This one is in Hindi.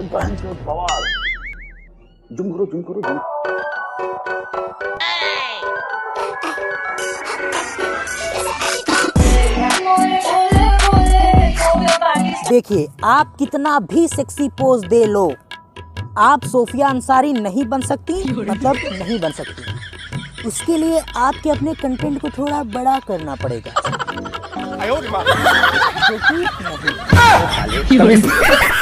बहन के बवाल जुम करो जुम करो जुम देखिए आप कितना भी सेक्सी पोज दे लो आप सोफिया अंसारी नहीं बन सकती मतलब नहीं बन सकती। उसके लिए आपके अपने कंटेंट को थोड़ा बड़ा करना पड़ेगा।